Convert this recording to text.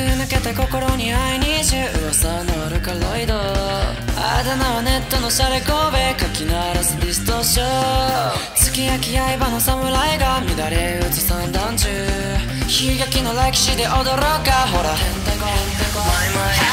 抜けた心に愛に中噂のアルカロイド。あだ名はネットのシャレ神戸かき鳴らすディストーション月焼き刃の侍が乱れ打つ三段中悲劇の歴史で驚か。ほらヘン心はエゴロッ